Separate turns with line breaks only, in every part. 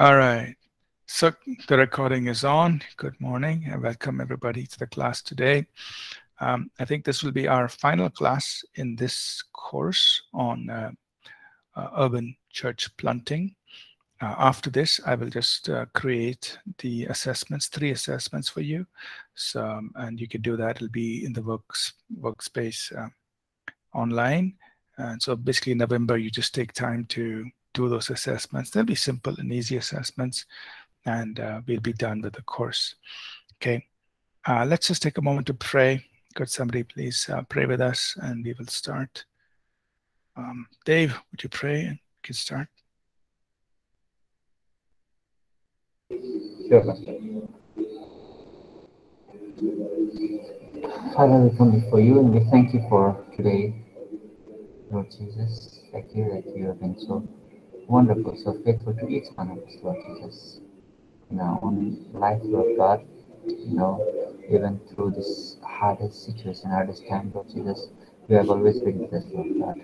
All right. So the recording is on. Good morning and welcome everybody to the class today. Um, I think this will be our final class in this course on uh, uh, urban church planting. Uh, after this, I will just uh, create the assessments, three assessments for you. So, um, and you can do that. It'll be in the works workspace uh, online. And so basically in November, you just take time to do those assessments. They'll be simple and easy assessments, and uh, we'll be done with the course. Okay, uh, let's just take a moment to pray. Could somebody please uh, pray with us, and we will start. Um, Dave, would you pray and we can start?
Sure. Father, we come before you and we thank you for today, Lord Jesus. Thank you that you have been so wonderful, so faithful to each one of us, Lord Jesus. In our own life, Lord God, you know, even through this hardest situation, hardest time, Lord Jesus, you have always been with us, Lord God.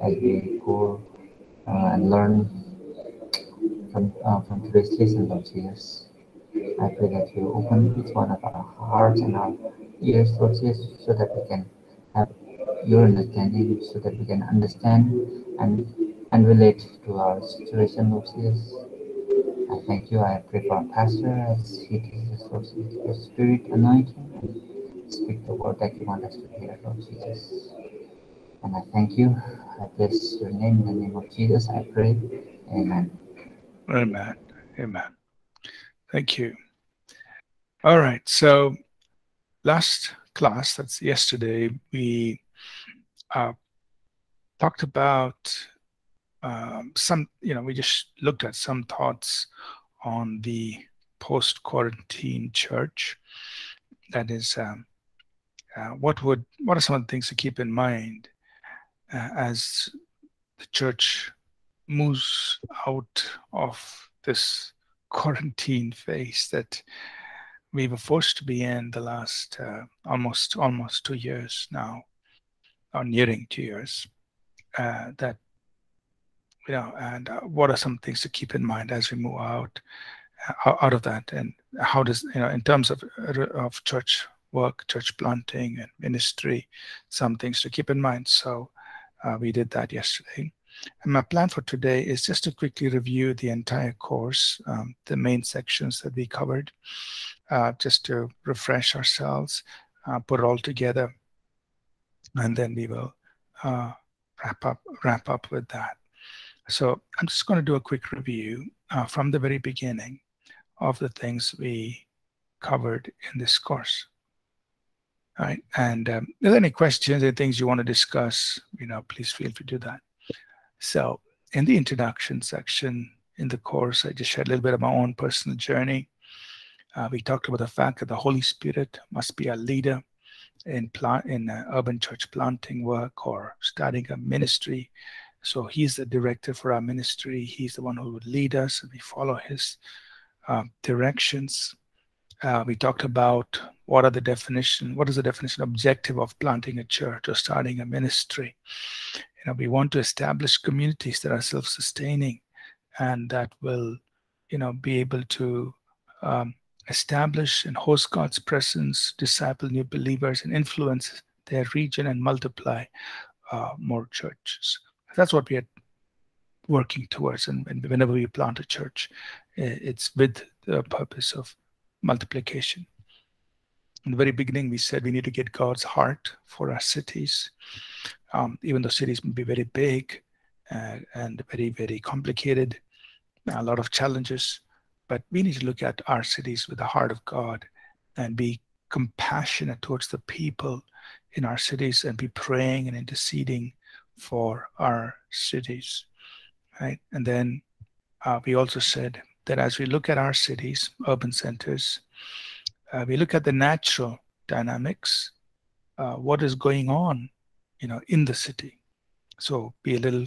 As we go uh, and learn from, uh, from today's lesson, Lord Jesus, I pray that you open each one of our hearts and our ears, Lord Jesus, so that we can have your understanding, so that we can understand and and relate to our situation, Lord Jesus. I thank you. I pray for our pastor as he teaches us, your spirit anointing and speak the word that you want us to hear, Lord Jesus. And I thank you. I bless your name in the name of Jesus. I pray. Amen.
Amen. Amen. Thank you. All right. So last class, that's yesterday, we uh, talked about um, some, you know, we just looked at some thoughts on the post-quarantine church. That is, um, uh, what would, what are some of the things to keep in mind uh, as the church moves out of this quarantine phase that we were forced to be in the last uh, almost almost two years now, or nearing two years. Uh, that you know, and uh, what are some things to keep in mind as we move out uh, out of that, and how does you know, in terms of uh, of church work, church planting, and ministry, some things to keep in mind. So uh, we did that yesterday. And my plan for today is just to quickly review the entire course, um, the main sections that we covered, uh, just to refresh ourselves, uh, put it all together, and then we will uh, wrap up wrap up with that. So I'm just going to do a quick review uh, from the very beginning of the things we covered in this course. All right, and um, if there are any questions or things you want to discuss, you know, please feel free to do that. So in the introduction section in the course, I just shared a little bit of my own personal journey. Uh, we talked about the fact that the Holy Spirit must be a leader in plant in uh, urban church planting work or starting a ministry. So he's the director for our ministry. He's the one who would lead us, and we follow his uh, directions. Uh, we talked about what are the definition, what is the definition objective of planting a church or starting a ministry you know we want to establish communities that are self-sustaining and that will you know be able to um, establish and host god's presence disciple new believers and influence their region and multiply uh, more churches that's what we are working towards. And, and whenever we plant a church it's with the purpose of multiplication. In the very beginning we said we need to get god's heart for our cities. Um, even though cities may be very big uh, and very, very complicated, a lot of challenges, but we need to look at our cities with the heart of God and be compassionate towards the people in our cities and be praying and interceding for our cities, right? And then uh, we also said that as we look at our cities, urban centers, uh, we look at the natural dynamics, uh, what is going on you know, in the city. So be a little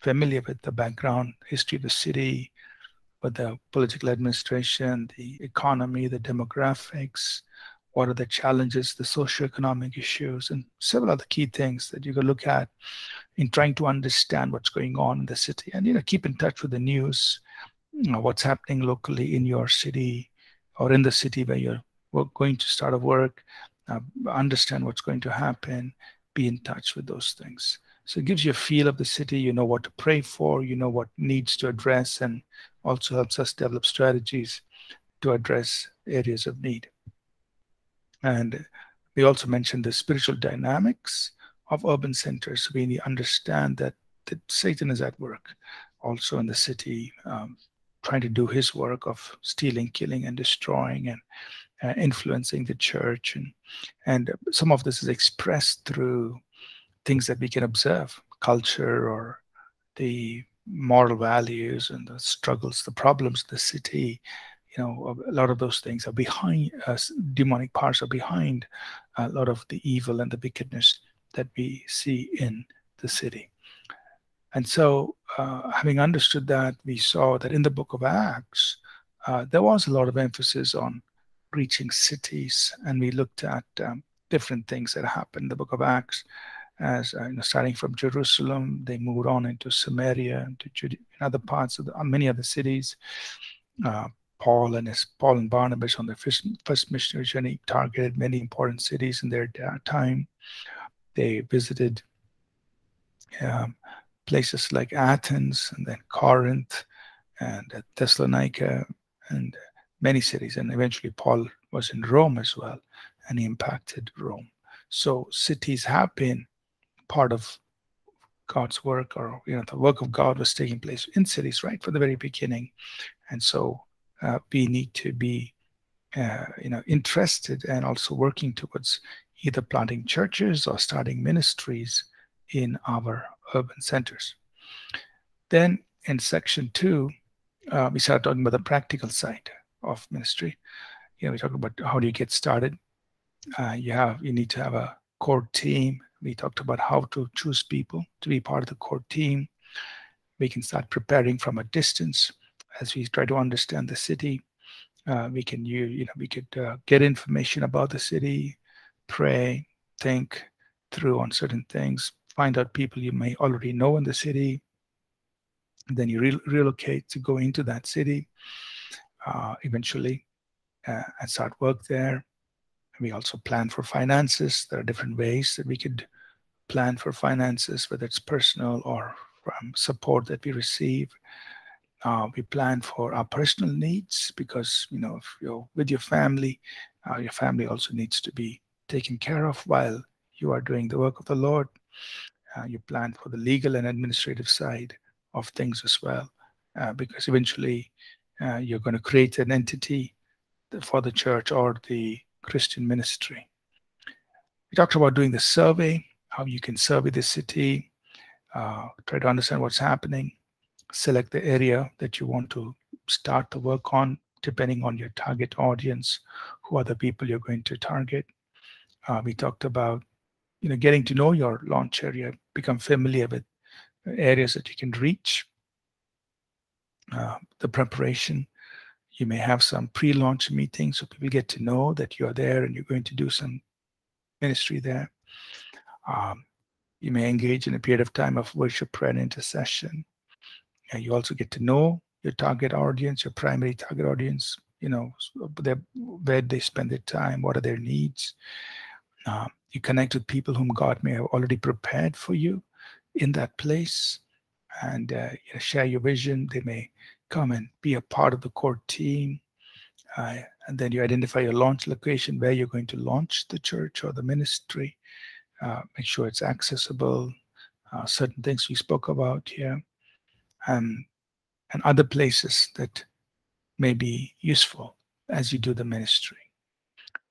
familiar with the background, history of the city, with the political administration, the economy, the demographics, what are the challenges, the socioeconomic issues, and several other key things that you can look at in trying to understand what's going on in the city. And you know, keep in touch with the news you know, what's happening locally in your city or in the city where you're going to start a work, uh, understand what's going to happen, be in touch with those things. So it gives you a feel of the city. You know what to pray for. You know what needs to address, and also helps us develop strategies to address areas of need. And we also mentioned the spiritual dynamics of urban centers. We understand that, that Satan is at work also in the city, um, trying to do his work of stealing, killing, and destroying, and uh, influencing the church. And, and some of this is expressed through things that we can observe, culture or the moral values and the struggles, the problems of the city. You know, a lot of those things are behind us. Uh, demonic parts are behind a lot of the evil and the wickedness that we see in the city. And so, uh, having understood that, we saw that in the book of Acts, uh, there was a lot of emphasis on reaching cities, and we looked at um, different things that happened in the book of Acts as uh, you know, starting from Jerusalem, they moved on into Samaria and to Judea, other parts of the, many other cities. Uh, Paul and his Paul and Barnabas on their first, first missionary journey targeted many important cities in their time. They visited um, places like Athens and then Corinth and uh, Thessalonica and many cities. And eventually, Paul was in Rome as well, and he impacted Rome. So cities have been part of God's work, or you know, the work of God was taking place in cities right from the very beginning, and so we need to be, uh, you know, interested and also working towards either planting churches or starting ministries in our urban centers. Then in section two, uh, we started talking about the practical side of ministry. You know, we talk about how do you get started. Uh, you have you need to have a core team we talked about how to choose people to be part of the core team. We can start preparing from a distance as we try to understand the city. Uh, we can you you know we could uh, get information about the city, pray, think through on certain things, find out people you may already know in the city. then you re relocate to go into that city uh, eventually uh, and start work there. We also plan for finances. There are different ways that we could plan for finances, whether it's personal or from support that we receive. Uh, we plan for our personal needs because, you know, if you're with your family, uh, your family also needs to be taken care of while you are doing the work of the Lord. Uh, you plan for the legal and administrative side of things as well, uh, because eventually uh, you're going to create an entity for the church or the Christian ministry. We talked about doing the survey, how you can survey the city, uh, try to understand what's happening, select the area that you want to start the work on, depending on your target audience, who are the people you're going to target. Uh, we talked about, you know, getting to know your launch area, become familiar with areas that you can reach, uh, the preparation, you may have some pre-launch meetings so people get to know that you're there and you're going to do some ministry there. Um, you may engage in a period of time of worship, prayer, and intercession. You also get to know your target audience, your primary target audience, you know, where they spend their time, what are their needs. Uh, you connect with people whom God may have already prepared for you in that place and uh, you know, share your vision. They may come and be a part of the core team. Uh, and then you identify your launch location where you're going to launch the church or the ministry. Uh, make sure it's accessible. Uh, certain things we spoke about here, um, and other places that may be useful as you do the ministry.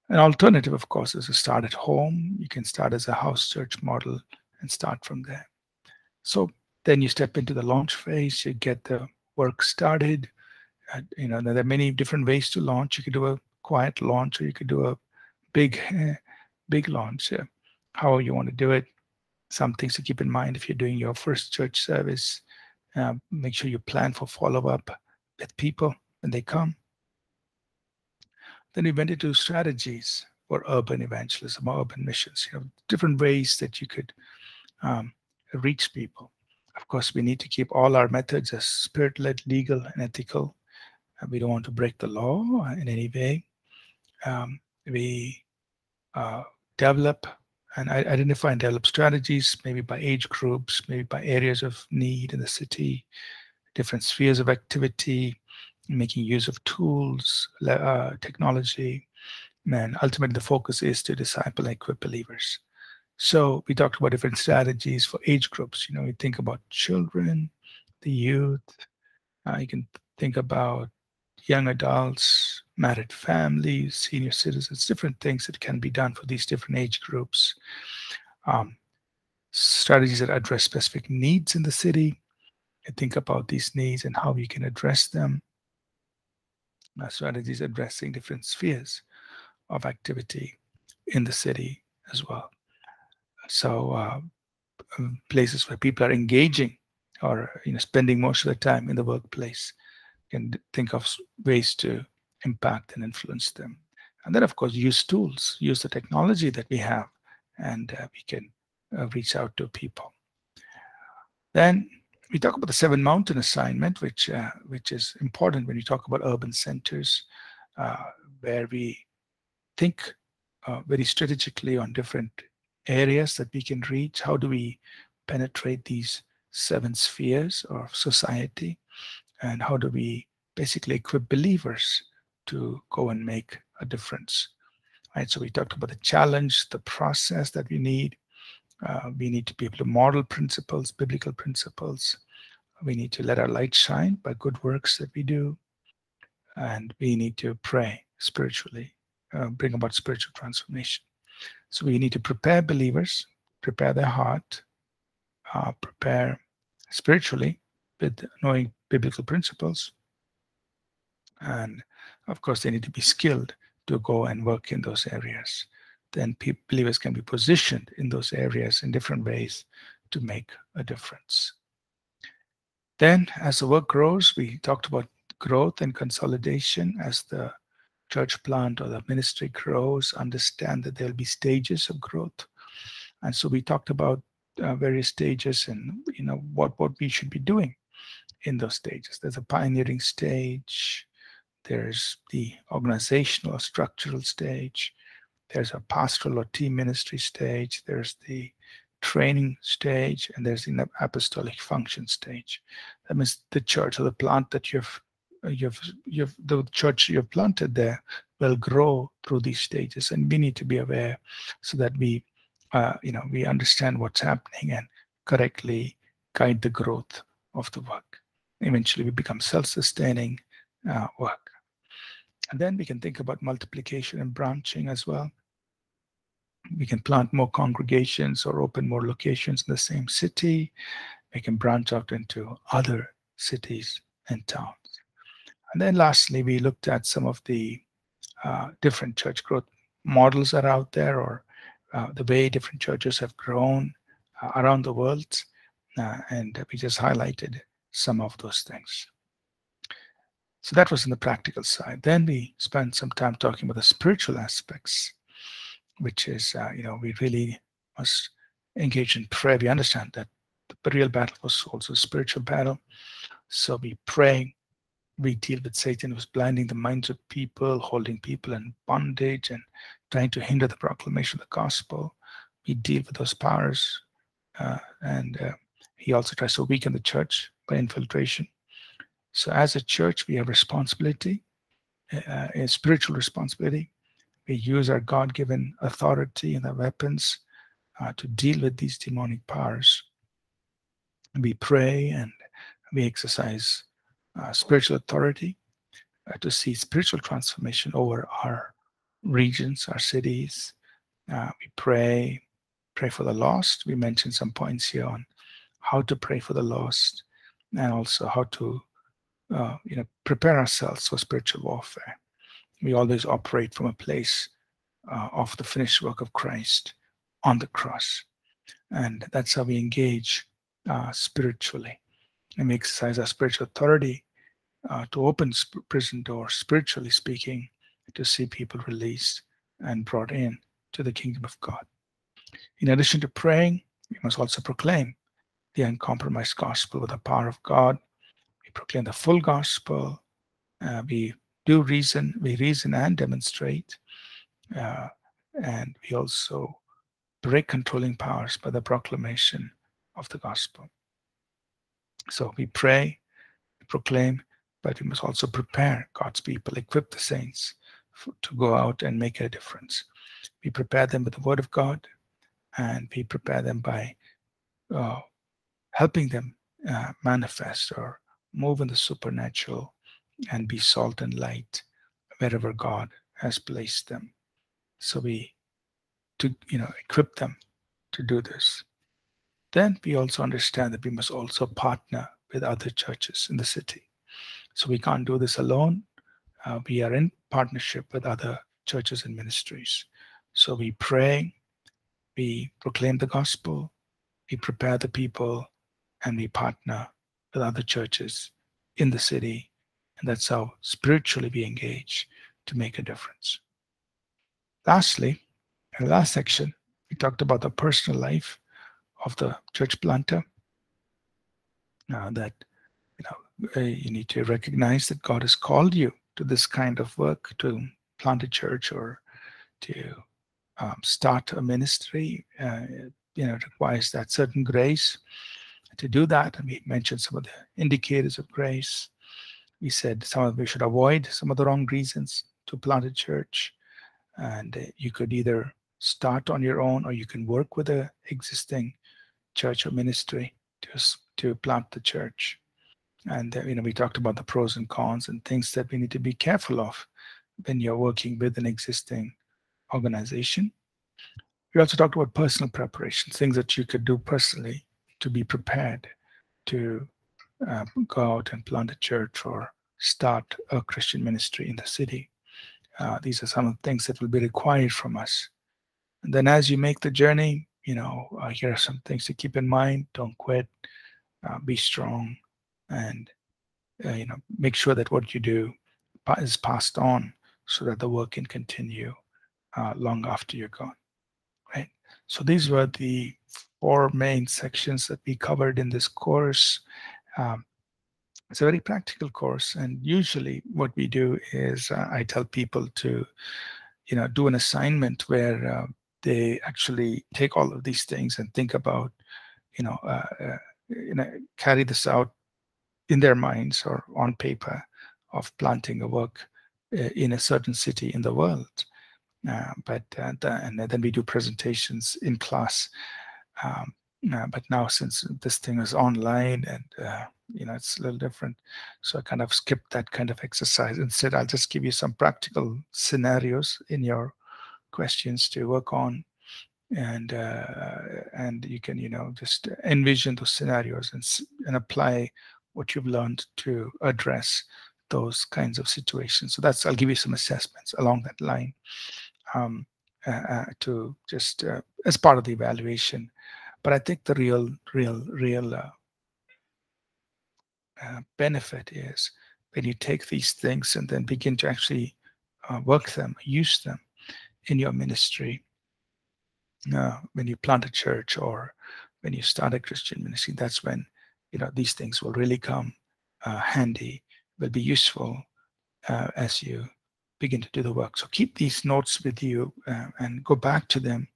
An alternative, of course, is to start at home. You can start as a house church model and start from there. So then you step into the launch phase. You get the work started. Uh, you know, there are many different ways to launch. You could do a quiet launch, or you could do a big, big launch. However you want to do it. Some things to keep in mind if you're doing your first church service. Uh, make sure you plan for follow-up with people when they come. Then we went into strategies for urban evangelism, or urban missions. You know, different ways that you could um, reach people. Of course, we need to keep all our methods as spirit-led, legal, and ethical. Uh, we don't want to break the law in any way. Um, we uh, develop and identify and develop strategies, maybe by age groups, maybe by areas of need in the city, different spheres of activity, making use of tools, uh, technology, and ultimately the focus is to disciple and equip believers. So we talked about different strategies for age groups. You know, we think about children, the youth. Uh, you can think about young adults, married families, senior citizens, different things that can be done for these different age groups. Um, strategies that address specific needs in the city. And think about these needs and how you can address them. Uh, strategies addressing different spheres of activity in the city as well. So uh, um, places where people are engaging or you know spending most of their time in the workplace can think of ways to impact and influence them. And then, of course, use tools, use the technology that we have, and uh, we can uh, reach out to people. Then we talk about the seven mountain assignment, which uh, which is important when you talk about urban centers, uh, where we think uh, very strategically on different areas that we can reach. How do we penetrate these seven spheres of society? And how do we basically equip believers to go and make a difference? Right. So we talked about the challenge, the process that we need. Uh, we need to be able to model principles, biblical principles. We need to let our light shine by good works that we do. And we need to pray spiritually, uh, bring about spiritual transformation. So we need to prepare believers, prepare their heart, uh, prepare spiritually with knowing biblical principles. And of course, they need to be skilled to go and work in those areas. Then believers can be positioned in those areas in different ways to make a difference. Then, as the work grows, we talked about growth and consolidation as the church plant or the ministry grows, understand that there'll be stages of growth. And so we talked about uh, various stages and you know what what we should be doing in those stages. There's a pioneering stage, there's the organizational or structural stage, there's a pastoral or team ministry stage, there's the training stage, and there's the apostolic function stage. That means the church or the plant that you've you've you've the church you've planted there will grow through these stages and we need to be aware so that we uh, you know we understand what's happening and correctly guide the growth of the work eventually we become self-sustaining uh, work and then we can think about multiplication and branching as well we can plant more congregations or open more locations in the same city we can branch out into other cities and towns and then lastly, we looked at some of the uh, different church growth models that are out there or uh, the way different churches have grown uh, around the world. Uh, and we just highlighted some of those things. So that was in the practical side. Then we spent some time talking about the spiritual aspects, which is, uh, you know, we really must engage in prayer. We understand that the real battle was also a spiritual battle. So we pray we deal with Satan who's blinding the minds of people, holding people in bondage, and trying to hinder the proclamation of the gospel. We deal with those powers, uh, and uh, he also tries to weaken the church by infiltration. So, as a church, we have responsibility, uh, a spiritual responsibility. We use our God-given authority and the weapons uh, to deal with these demonic powers. We pray and we exercise uh, spiritual authority uh, to see spiritual transformation over our regions, our cities. Uh, we pray, pray for the lost. We mentioned some points here on how to pray for the lost, and also how to, uh, you know, prepare ourselves for spiritual warfare. We always operate from a place uh, of the finished work of Christ on the cross, and that's how we engage uh, spiritually and we exercise our spiritual authority uh, to open prison doors, spiritually speaking, to see people released and brought in to the kingdom of God. In addition to praying, we must also proclaim the uncompromised gospel with the power of God. We proclaim the full gospel. Uh, we do reason, we reason and demonstrate. Uh, and we also break controlling powers by the proclamation of the gospel. So we pray, we proclaim, but we must also prepare God's people, equip the saints for, to go out and make a difference. We prepare them with the word of God, and we prepare them by uh, helping them uh, manifest or move in the supernatural and be salt and light wherever God has placed them. So we to you know equip them to do this. Then we also understand that we must also partner with other churches in the city. So we can't do this alone. Uh, we are in partnership with other churches and ministries. So we pray, we proclaim the gospel, we prepare the people, and we partner with other churches in the city. And that's how spiritually we engage to make a difference. Lastly, in the last section, we talked about the personal life of the church planter. Uh, that you know uh, you need to recognize that God has called you to this kind of work to plant a church or to um, start a ministry. Uh, you know, requires that certain grace to do that. And we mentioned some of the indicators of grace. We said some of we should avoid some of the wrong reasons to plant a church. And uh, you could either start on your own or you can work with a existing church or ministry to, to plant the church. And uh, you know, we talked about the pros and cons and things that we need to be careful of when you're working with an existing organization. We also talked about personal preparation, things that you could do personally to be prepared to uh, go out and plant a church or start a Christian ministry in the city. Uh, these are some of the things that will be required from us. And then as you make the journey, you know, uh, here are some things to keep in mind. Don't quit. Uh, be strong, and uh, you know, make sure that what you do is passed on, so that the work can continue uh, long after you're gone. Right. So these were the four main sections that we covered in this course. Um, it's a very practical course, and usually what we do is uh, I tell people to, you know, do an assignment where uh, they actually take all of these things and think about, you know, uh, uh, you know, carry this out in their minds or on paper of planting a work uh, in a certain city in the world. Uh, but uh, the, and then we do presentations in class. Um, uh, but now since this thing is online and you know it's a little different, so I kind of skipped that kind of exercise. Instead, I'll just give you some practical scenarios in your questions to work on and uh, and you can you know just envision those scenarios and and apply what you've learned to address those kinds of situations so that's i'll give you some assessments along that line um, uh, uh, to just uh, as part of the evaluation. But i think the real real real uh, uh, benefit is when you take these things and then begin to actually work them use them in your ministry. Uh, when you plant a church or when you start a christian ministry that's when you know these things will really come uh, handy will be useful uh, as you begin to do the work so keep these notes with you uh, and go back to them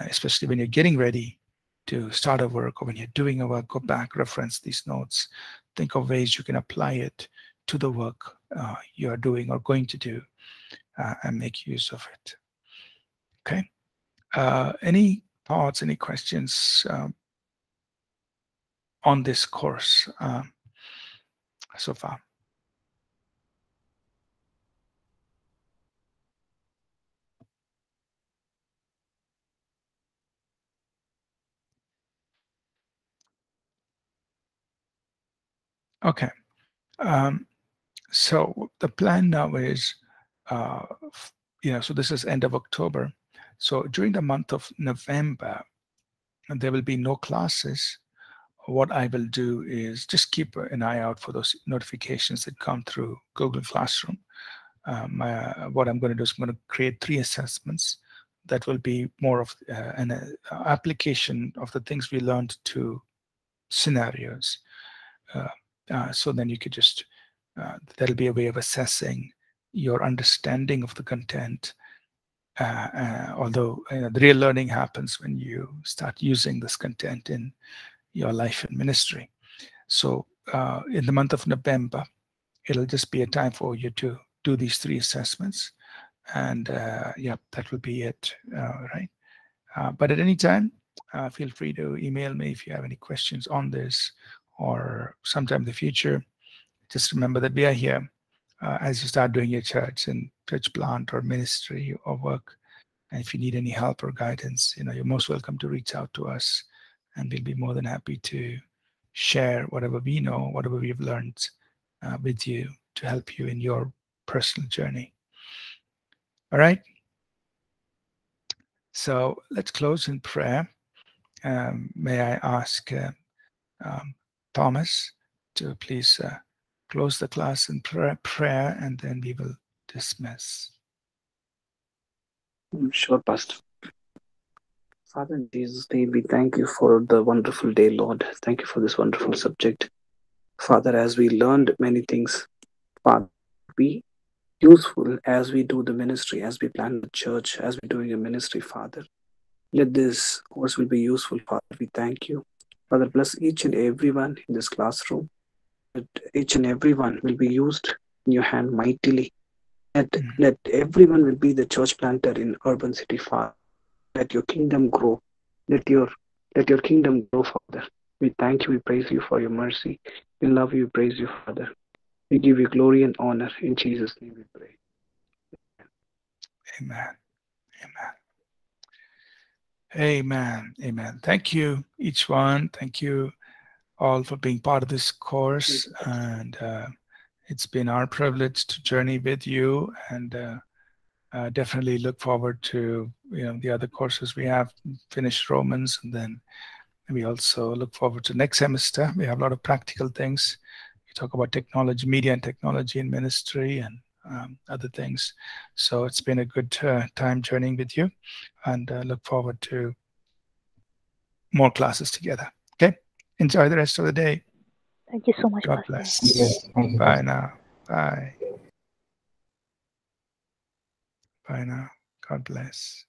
uh, especially when you're getting ready to start a work or when you're doing a work go back reference these notes think of ways you can apply it to the work uh, you are doing or going to do uh, and make use of it. Okay. Uh, any thoughts, any questions um, on this course um, so far? Okay. Um, so the plan now is uh, you know, so this is end of October. So during the month of November, there will be no classes. What I will do is just keep an eye out for those notifications that come through Google Classroom. Um, uh, what I'm going to do is I'm going to create three assessments that will be more of uh, an uh, application of the things we learned to scenarios. Uh, uh, so then you could just, uh, that'll be a way of assessing your understanding of the content. Uh, uh, although you know, the real learning happens when you start using this content in your life and ministry. So uh, in the month of November, it'll just be a time for you to do these three assessments. And yeah, that will be it, right? but at any time, feel free to email me if you have any questions on this or sometime in the future, just remember that we are here uh, as you start doing your church and church plant or ministry or work. And if you need any help or guidance, you know, you're most welcome to reach out to us and we'll be more than happy to share whatever we know, whatever we've learned uh, with you to help you in your personal journey. All right. So let's close in prayer. Um, may I ask uh, um, Thomas to please uh, close the class in prayer and then we will dismiss.
Sure, Pastor. Father, in Jesus' name, we thank you for the wonderful day, Lord. Thank you for this wonderful subject. Father, as we learned many things, Father, be useful as we do the ministry, as we plan the church, as we're doing a ministry, Father. Let this course will be useful, Father. We thank you. Father, bless each and everyone in this classroom. That each and everyone will be used in your hand mightily. Let, mm. let everyone will be the church planter in urban city, Father. Let your kingdom grow. Let your let your kingdom grow, Father. We thank you, we praise you for your mercy. We love you, we praise you, Father. We give you glory and honor. In Jesus' name we pray.
Amen. Amen. Amen. Amen. Thank you, each one. Thank you all for being part of this course. And uh, it's been our privilege to journey with you and uh, uh, definitely look forward to you know the other courses we have finished Romans and then we also look forward to next semester. We have a lot of practical things. We talk about technology, media and technology in ministry and um, other things. So it's been a good uh, time journeying with you and uh, look forward to more classes together. Okay. Enjoy the rest of the day.
Thank you so much.
God bless. Yes, Bye now. Bye. Bye now. God bless.